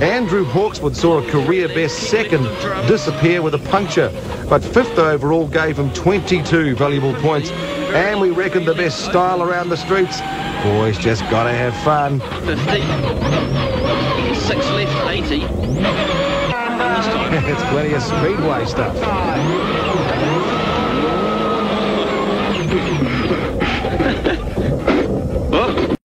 Andrew Hawkeswood saw a career best second disappear with a puncture, but fifth overall gave him 22 valuable points. And we reckon the best style around the streets. Boys just got to have fun. 50. Six left, 80. it's plenty of speedway stuff.